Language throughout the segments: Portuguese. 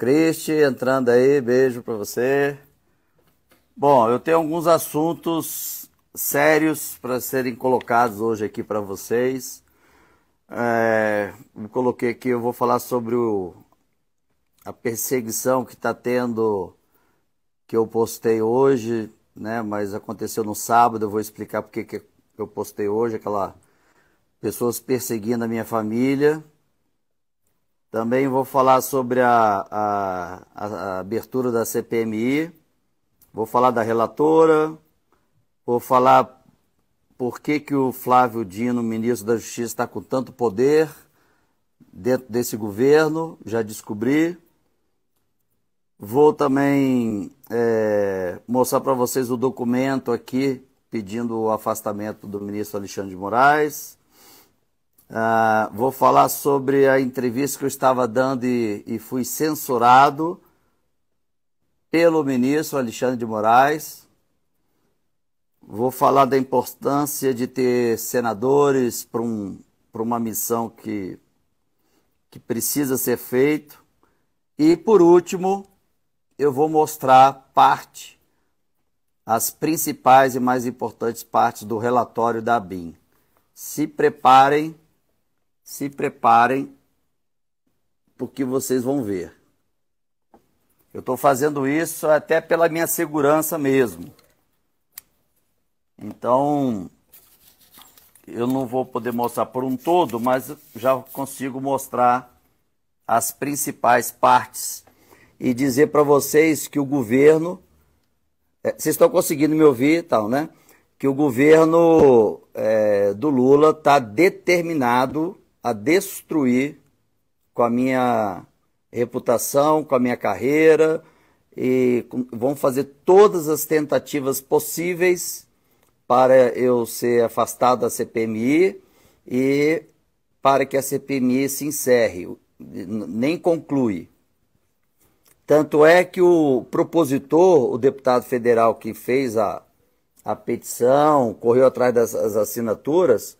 Cristi, entrando aí, beijo para você. Bom, eu tenho alguns assuntos sérios para serem colocados hoje aqui para vocês. É, coloquei aqui, eu vou falar sobre o, a perseguição que está tendo, que eu postei hoje, né? Mas aconteceu no sábado, eu vou explicar porque que eu postei hoje, aquela pessoas perseguindo a minha família. Também vou falar sobre a, a, a abertura da CPMI, vou falar da relatora, vou falar por que, que o Flávio Dino, ministro da Justiça, está com tanto poder dentro desse governo, já descobri. Vou também é, mostrar para vocês o documento aqui pedindo o afastamento do ministro Alexandre de Moraes. Uh, vou falar sobre a entrevista que eu estava dando e, e fui censurado pelo ministro Alexandre de Moraes. Vou falar da importância de ter senadores para um, uma missão que, que precisa ser feito. E, por último, eu vou mostrar parte, as principais e mais importantes partes do relatório da BIM. Se preparem se preparem, porque vocês vão ver. Eu estou fazendo isso até pela minha segurança mesmo. Então, eu não vou poder mostrar por um todo, mas já consigo mostrar as principais partes e dizer para vocês que o governo. É, vocês estão conseguindo me ouvir e tal, né? Que o governo é, do Lula está determinado a destruir com a minha reputação, com a minha carreira e vão fazer todas as tentativas possíveis para eu ser afastado da CPMI e para que a CPMI se encerre, nem conclui. Tanto é que o propositor, o deputado federal que fez a, a petição, correu atrás das assinaturas,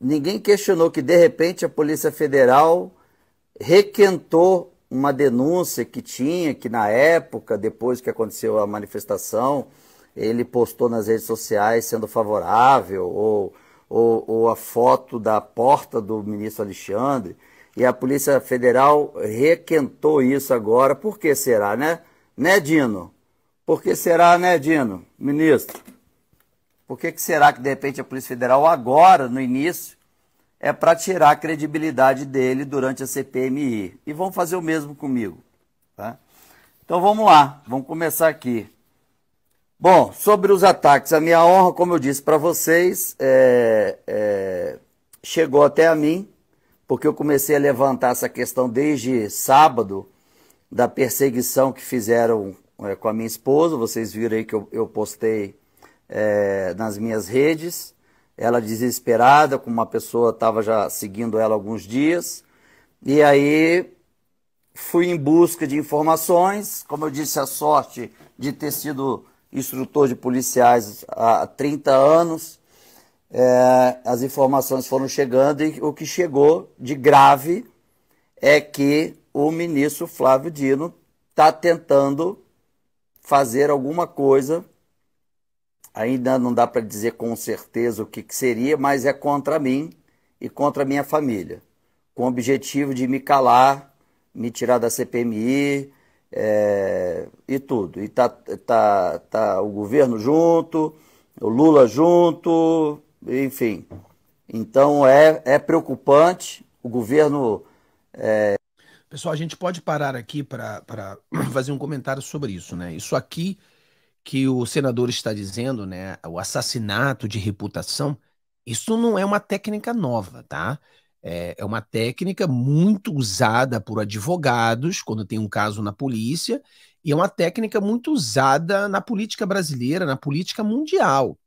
ninguém questionou que de repente a Polícia Federal requentou uma denúncia que tinha, que na época, depois que aconteceu a manifestação, ele postou nas redes sociais sendo favorável, ou, ou, ou a foto da porta do ministro Alexandre, e a Polícia Federal requentou isso agora. Por que será, né? Né, Dino? Por que será, né, Dino, ministro? Por que, que será que de repente a Polícia Federal agora, no início, é para tirar a credibilidade dele durante a CPMI? E vão fazer o mesmo comigo. Tá? Então vamos lá, vamos começar aqui. Bom, sobre os ataques, a minha honra, como eu disse para vocês, é, é, chegou até a mim, porque eu comecei a levantar essa questão desde sábado, da perseguição que fizeram é, com a minha esposa. Vocês viram aí que eu, eu postei é, nas minhas redes. Ela desesperada, com uma pessoa estava já seguindo ela alguns dias. E aí fui em busca de informações. Como eu disse, a sorte de ter sido instrutor de policiais há 30 anos. É, as informações foram chegando e o que chegou de grave é que o ministro Flávio Dino está tentando fazer alguma coisa Ainda não dá para dizer com certeza o que, que seria, mas é contra mim e contra minha família, com o objetivo de me calar, me tirar da CPMI é, e tudo. E tá, tá, tá o governo junto, o Lula junto, enfim. Então é, é preocupante. O governo. É... Pessoal, a gente pode parar aqui para fazer um comentário sobre isso, né? Isso aqui que o senador está dizendo, né, o assassinato de reputação, isso não é uma técnica nova, tá? É, é uma técnica muito usada por advogados quando tem um caso na polícia, e é uma técnica muito usada na política brasileira, na política mundial,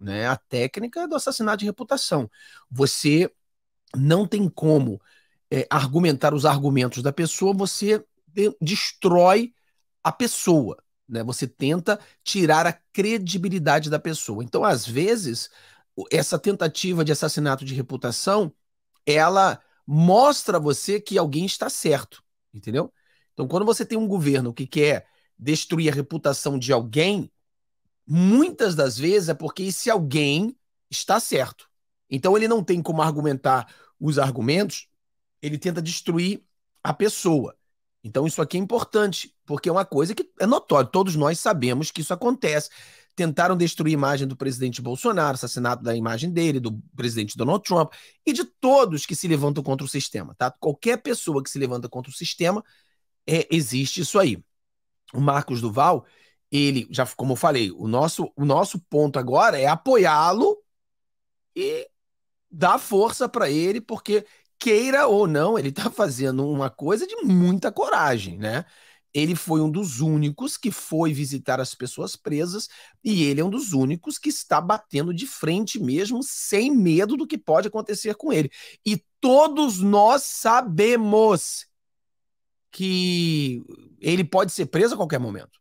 né? A técnica do assassinato de reputação. Você não tem como é, argumentar os argumentos da pessoa, você de, destrói a pessoa né? Você tenta tirar a credibilidade da pessoa. Então, às vezes, essa tentativa de assassinato de reputação, ela mostra a você que alguém está certo, entendeu? Então, quando você tem um governo que quer destruir a reputação de alguém, muitas das vezes é porque esse alguém está certo. Então, ele não tem como argumentar os argumentos, ele tenta destruir a pessoa. Então, isso aqui é importante, porque é uma coisa que é notório, todos nós sabemos que isso acontece. Tentaram destruir a imagem do presidente Bolsonaro, assassinato da imagem dele, do presidente Donald Trump e de todos que se levantam contra o sistema, tá? Qualquer pessoa que se levanta contra o sistema, é, existe isso aí. O Marcos Duval, ele, já como eu falei, o nosso, o nosso ponto agora é apoiá-lo e dar força para ele, porque queira ou não, ele está fazendo uma coisa de muita coragem, né? Ele foi um dos únicos que foi visitar as pessoas presas e ele é um dos únicos que está batendo de frente mesmo, sem medo do que pode acontecer com ele. E todos nós sabemos que ele pode ser preso a qualquer momento.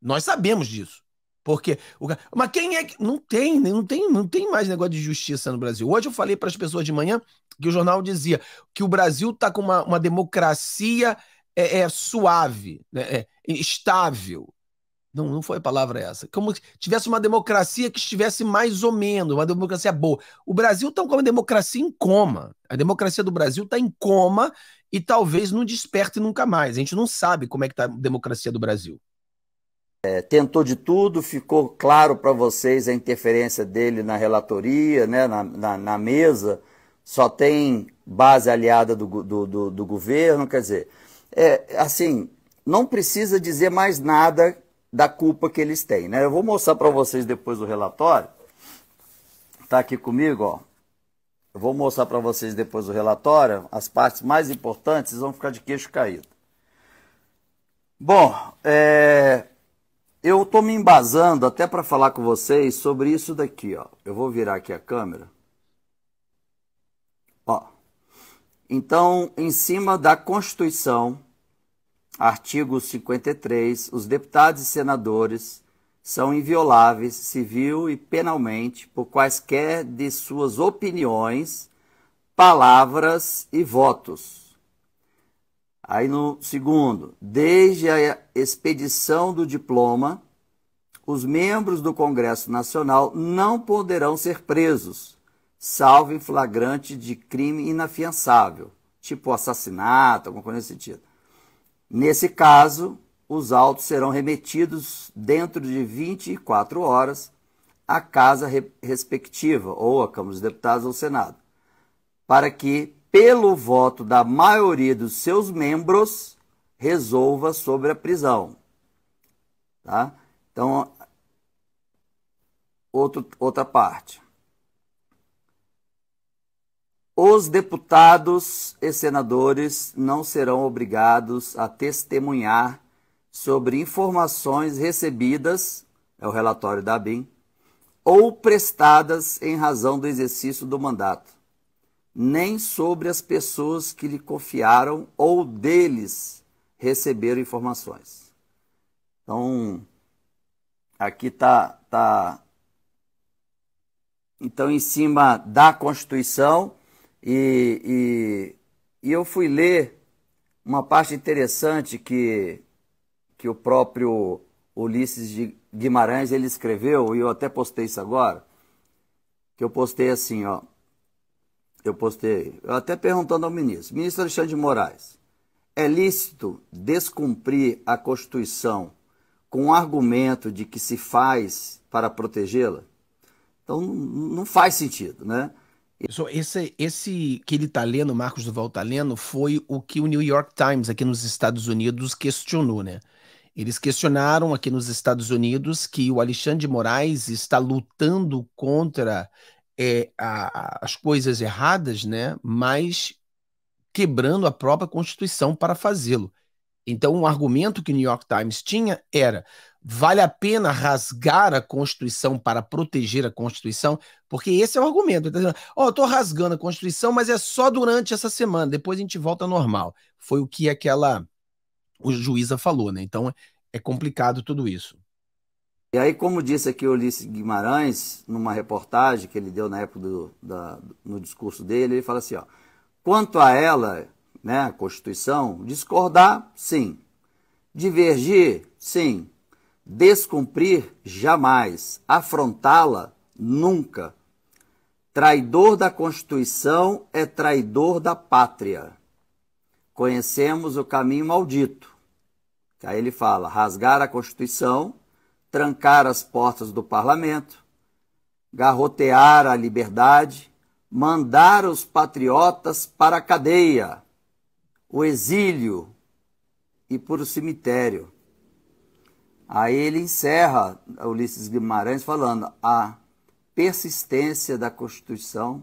Nós sabemos disso. Porque o mas quem é que não tem, não tem, não tem mais negócio de justiça no Brasil. Hoje eu falei para as pessoas de manhã que o jornal dizia que o Brasil está com uma, uma democracia é, é suave, né, é, estável. Não, não foi a palavra essa. Como se tivesse uma democracia que estivesse mais ou menos, uma democracia boa. O Brasil está com uma democracia em coma. A democracia do Brasil está em coma e talvez não desperte nunca mais. A gente não sabe como é que está a democracia do Brasil. É, tentou de tudo, ficou claro para vocês a interferência dele na relatoria, né, na, na, na mesa, só tem base aliada do, do, do, do governo, quer dizer, é, assim, não precisa dizer mais nada da culpa que eles têm. Né? Eu vou mostrar para vocês depois o relatório, está aqui comigo, ó. Eu vou mostrar para vocês depois o relatório, as partes mais importantes, vocês vão ficar de queixo caído. Bom, é, eu estou me embasando até para falar com vocês sobre isso daqui. Ó. Eu vou virar aqui a câmera. Ó. Então, em cima da Constituição, artigo 53, os deputados e senadores são invioláveis civil e penalmente por quaisquer de suas opiniões, palavras e votos. Aí no segundo, desde a expedição do diploma, os membros do Congresso Nacional não poderão ser presos, salvo em flagrante de crime inafiançável, tipo assassinato, alguma coisa nesse sentido. Nesse caso, os autos serão remetidos dentro de 24 horas à casa respectiva, ou à Câmara dos Deputados ou ao Senado, para que, pelo voto da maioria dos seus membros, resolva sobre a prisão. Tá? Então, outro, outra parte. Os deputados e senadores não serão obrigados a testemunhar sobre informações recebidas, é o relatório da ABIN, ou prestadas em razão do exercício do mandato, nem sobre as pessoas que lhe confiaram ou deles receberam informações. Então, aqui está. Tá, então, em cima da Constituição, e, e, e eu fui ler uma parte interessante que que o próprio Ulisses de Guimarães ele escreveu, e eu até postei isso agora, que eu postei assim, ó. Eu postei, eu até perguntando ao ministro, ministro Alexandre de Moraes, é lícito descumprir a Constituição com o argumento de que se faz para protegê-la? Então não faz sentido, né? Esse, esse que ele está lendo, Marcos Duval está lendo, foi o que o New York Times aqui nos Estados Unidos questionou, né? Eles questionaram aqui nos Estados Unidos que o Alexandre de Moraes está lutando contra é, a, as coisas erradas, né? Mas quebrando a própria Constituição para fazê-lo. Então, um argumento que o New York Times tinha era: vale a pena rasgar a Constituição para proteger a Constituição? Porque esse é o argumento. Tá ó, oh, estou rasgando a Constituição, mas é só durante essa semana, depois a gente volta ao normal. Foi o que aquela o juíza falou, né? Então é complicado tudo isso. E aí, como disse aqui o Ulisses Guimarães, numa reportagem que ele deu na época do, da, no discurso dele, ele fala assim, ó, quanto a ela, né, a Constituição, discordar, sim. Divergir, sim. Descumprir, jamais. Afrontá-la, nunca. Traidor da Constituição é traidor da pátria. Conhecemos o caminho maldito. Aí ele fala: rasgar a Constituição, trancar as portas do parlamento, garrotear a liberdade, mandar os patriotas para a cadeia, o exílio e por o cemitério. Aí ele encerra Ulisses Guimarães falando: a persistência da Constituição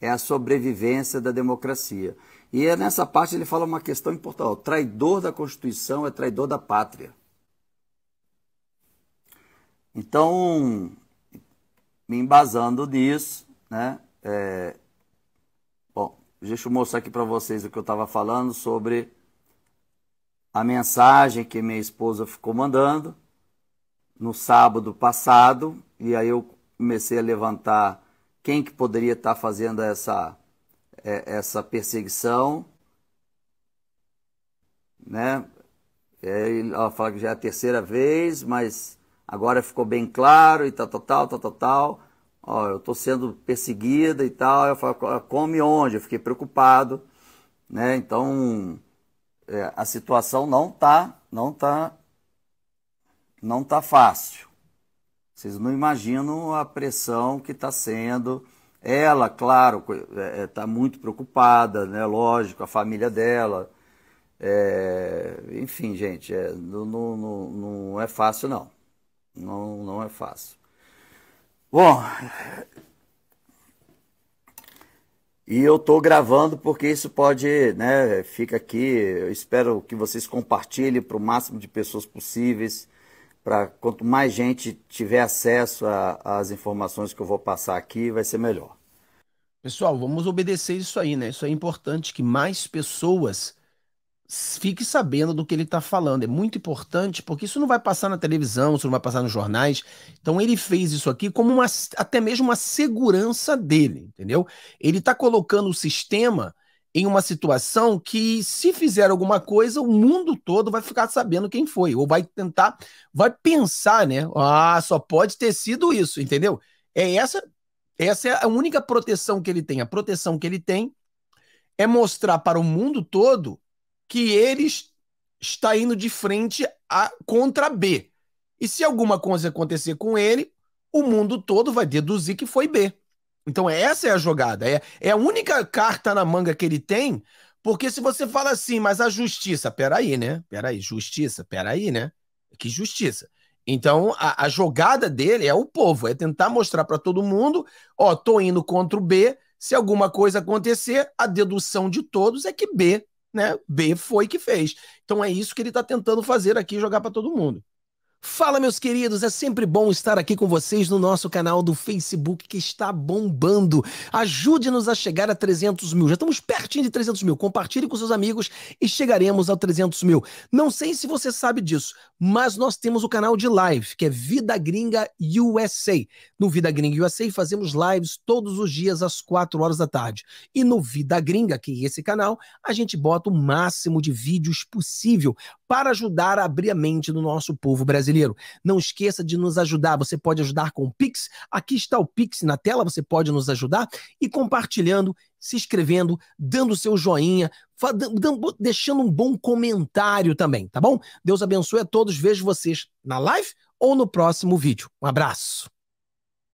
é a sobrevivência da democracia. E é nessa parte ele fala uma questão importante: o traidor da Constituição é traidor da pátria. Então, me embasando nisso, né? É, bom, deixa eu mostrar aqui para vocês o que eu estava falando sobre a mensagem que minha esposa ficou mandando no sábado passado, e aí eu comecei a levantar quem que poderia estar tá fazendo essa, é, essa perseguição, né? Ela fala que já é a terceira vez, mas agora ficou bem claro e tal, tal, tal, tal, tal, tal. Ó, eu estou sendo perseguida e tal. Eu falo, come onde? Eu fiquei preocupado, né? Então, é, a situação não tá, não tá, não tá fácil. Vocês não imaginam a pressão que está sendo. Ela, claro, está é, é, muito preocupada, né? Lógico, a família dela. É, enfim, gente, é, não, não, não é fácil não. Não, não é fácil. Bom, e eu estou gravando porque isso pode, né, fica aqui, eu espero que vocês compartilhem para o máximo de pessoas possíveis, para quanto mais gente tiver acesso às informações que eu vou passar aqui, vai ser melhor. Pessoal, vamos obedecer isso aí, né? Isso é importante que mais pessoas fique sabendo do que ele está falando. É muito importante, porque isso não vai passar na televisão, isso não vai passar nos jornais. Então ele fez isso aqui como uma, até mesmo uma segurança dele, entendeu? Ele está colocando o sistema em uma situação que, se fizer alguma coisa, o mundo todo vai ficar sabendo quem foi, ou vai tentar, vai pensar, né? Ah, só pode ter sido isso, entendeu? É essa, essa é a única proteção que ele tem. A proteção que ele tem é mostrar para o mundo todo que ele está indo de frente a, contra B. E se alguma coisa acontecer com ele, o mundo todo vai deduzir que foi B. Então essa é a jogada. É, é a única carta na manga que ele tem, porque se você fala assim, mas a justiça, peraí, né? Peraí, justiça, peraí, né? Que justiça. Então, a, a, jogada dele é o povo, é tentar mostrar para todo mundo, ó, tô indo contra o B, se alguma coisa acontecer, a dedução de todos é que B né? B foi que fez. Então é isso que ele está tentando fazer aqui, jogar para todo mundo. Fala, meus queridos, é sempre bom estar aqui com vocês no nosso canal do Facebook que está bombando. Ajude-nos a chegar a 300 mil. Já estamos pertinho de 300 mil. Compartilhe com seus amigos e chegaremos a 300 mil. Não sei se você sabe disso, mas nós temos o canal de live, que é Vida Gringa USA. No Vida Gringa USA fazemos lives todos os dias às 4 horas da tarde. E no Vida Gringa, que é esse canal, a gente bota o máximo de vídeos possível para ajudar a abrir a mente do nosso povo brasileiro. Não esqueça de nos ajudar. Você pode ajudar com o Pix. Aqui está o Pix na tela, você pode nos ajudar e compartilhando, se inscrevendo, dando seu joinha, deixando um bom comentário também, tá bom? Deus abençoe a todos. Vejo vocês na live ou no próximo vídeo. Um abraço.